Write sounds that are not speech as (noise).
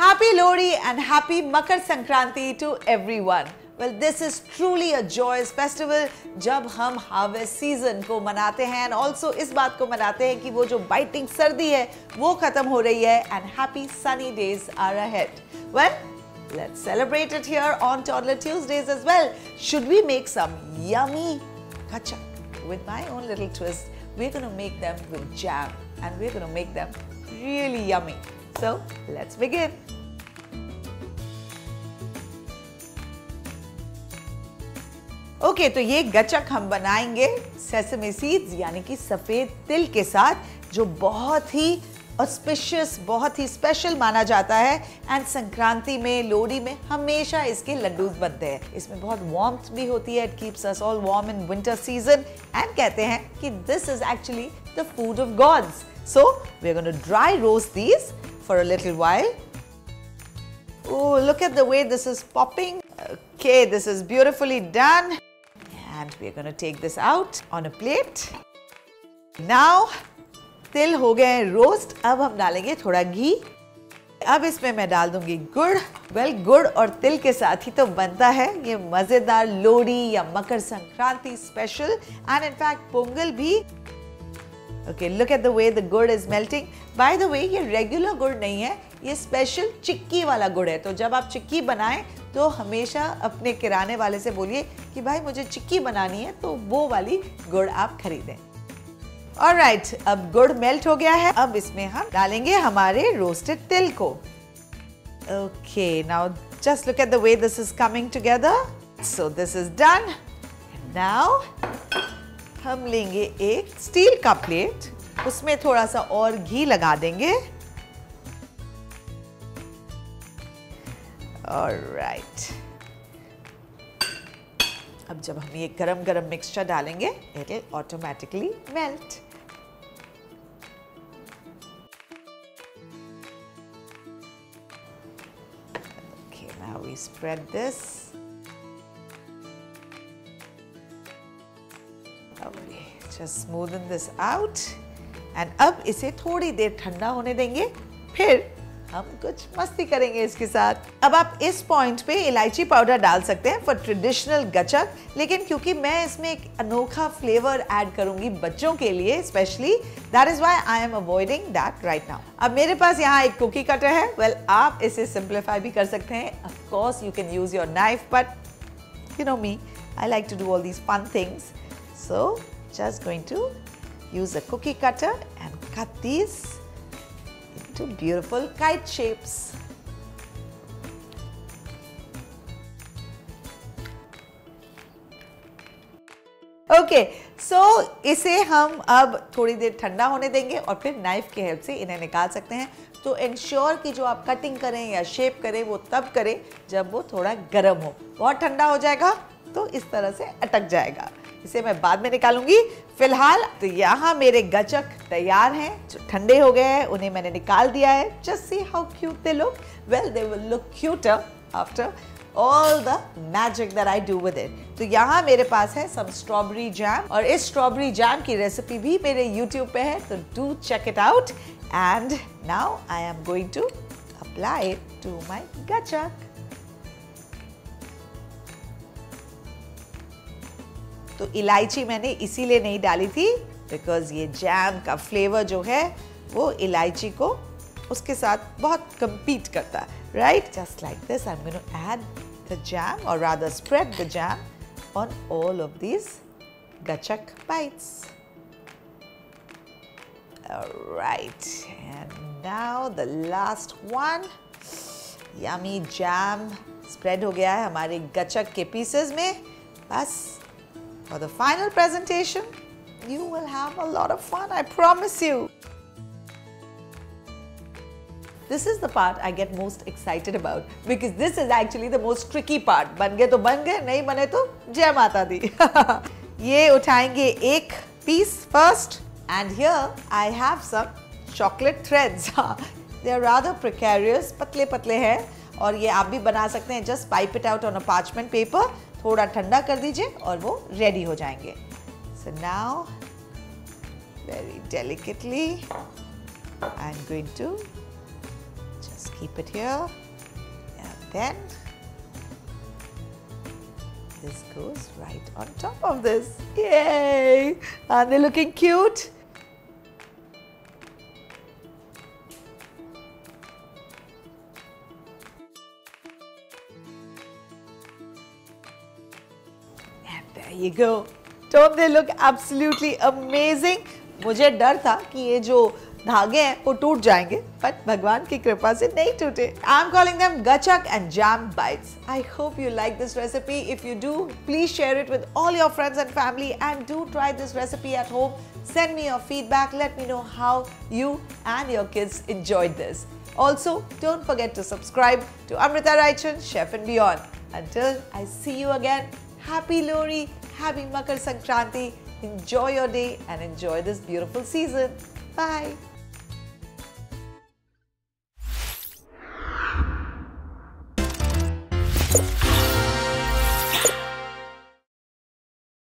Happy Lodi and happy Makar Sankranti to everyone. Well, this is truly a joyous festival जब हम harvest season को मनाते हैं and also इस बात को मनाते हैं कि वो जो biting सर्दी है वो खत्म हो रही है and happy sunny days are ahead. Well, let's celebrate it here on Toddler Tuesdays as well. Should we make some yummy kachak with my own little twist? We're going to make them with jam and we're going to make them really yummy. So let's begin. Okay तो ये गचक हम बनाएँगे sesame seeds यानी कि सफ़ेद तिल के साथ जो बहुत ही ऑस्पिशियस बहुत ही स्पेशल माना जाता है। एंड संक्रांति में लोहड़ी में हमेशा इसके लड्डूज बनते हैं। इसमें बहुत वार्मथ भी होती है। It keeps us all warm in winter season and कहते हैं कि this is actually the food of gods so we are to dry roast these for a little while Oh, look at the way this is popping. Okay, this is beautifully done. And we're going to take this out on a plate. Now, तिल हो गए roast अब हम डालेंगे थोड़ा घी अब इसमें मैं डाल दूँगी गुड़ वेल गुड़ और तिल के साथ ही तो बनता है ये मज़ेदार लोहड़ी या Makar Sankranti special and in fact Pongal भी okay look at the way the gur is melting by the way ये रेगुलर गुड़ नहीं है ये स्पेशल चिक्की वाला गुड़ है। तो जब आप चिक्की बनाएँ तो हमेशा अपने किराने वाले से बोलिए कि भाई मुझे चिक्की बनानी है तो वो वाली गुड़ आप खरीदें। और राइट right, अब गुड़ मेल्ट हो गया है। अब इसमें हम डालेंगे हमारे रोस्टेड तिल को। Okay now just look at the way this is coming together so this is done now हम लेंगे एक स्टील का प्लेट उसमें थोड़ा सा और घी लगा देंगे। राइट अब जब हम ये गरम गरम मिक्सचर डालेंगे it will automatically melt spread this. Okay, just smoothen this out. And अब इसे थोड़ी देर ठंडा होने देंगे फिर हम कुछ मस्ती करेंगे इसके साथ। अब आप इस पॉइंट पे इलायची पाउडर डाल सकते हैं फॉर ट्रेडिशनल गचक लेकिन क्योंकि मैं इसमें एक अनोखा फ्लेवर ऐड करूँगी बच्चों के लिए specially that is why I am avoiding that right now अब मेरे पास यहाँ एक कुकी कटर है। वेल well, आप इसे सिंप्लीफाई भी कर सकते हैं। Of course you can use your knife but you know me I like to do all these fun things so just going to use a cookie cutter and cut these. Into beautiful kite shapes. Okay so इसे हम अब थोड़ी देर ठंडा होने देंगे और फिर knife की हेल्प से इन्हें निकाल सकते हैं। तो इंश्योर कि जो आप कटिंग करें या शेप करें, वो तब करें जब वो थोड़ा गर्म हो। बहुत ठंडा हो जाएगा तो इस तरह से अटक जाएगा। इसे मैं बाद में निकालूँगी। फ़िलहाल तो यहाँ मेरे गचक तैयार हैं, जो ठंडे हो गए हैं, उन्हें मैंने निकाल दिया है। Just see how cute they look well they will look cuter after all the magic that I do with it तो यहाँ मेरे पास है सम स्ट्रॉबेरी जैम और इस स्ट्रॉबेरी जैम की रेसिपी भी मेरे यूट्यूब पे है तो do check it out and now I am going to apply to my gachak. तो इलायची मैंने इसीलिए नहीं डाली थी बिकॉज़ ये जैम का फ्लेवर जो है, वो इलायची को उसके साथ बहुत कंपीट करता है right just like this I am going to add the jam और rather spread the jam on all of this gachak bites right and now the last one yummy jam spread हो गया है हमारे गचक के pieces में. बस For the final presentation, you will have a lot of fun, I promise you. This is the part I get most excited about because this is actually the most tricky part. बन गए तो बन गए नहीं बने तो जय माता दी ये उठाएंगे एक piece first and here I have some chocolate threads. (laughs) they are rather precarious, पतले पतले हैं और ये आप भी बना सकते हैं just pipe it out on a parchment paper थोड़ा ठंडा कर दीजिए और वो रेडी हो जाएँगे so now very delicately I am going to just keep it here and then This goes right on top of this. Yay! Are they looking cute? There you go. So they look absolutely amazing. मुझे डर था कि ये जो धागे हैं, वो टूट जाएँगे बट भगवान की कृपा से नहीं टूटे। आई am calling dum gachak and jam bite I hope you like this recipe if you do please share it with all your friends and family and do try this recipe at home send me your feedback let me know how you and your kids enjoy this also don't forget to subscribe to Amrita Raichand chef and on until I see you again happy Lohri happy makar sankranti. Enjoy your day and enjoy this beautiful season. Bye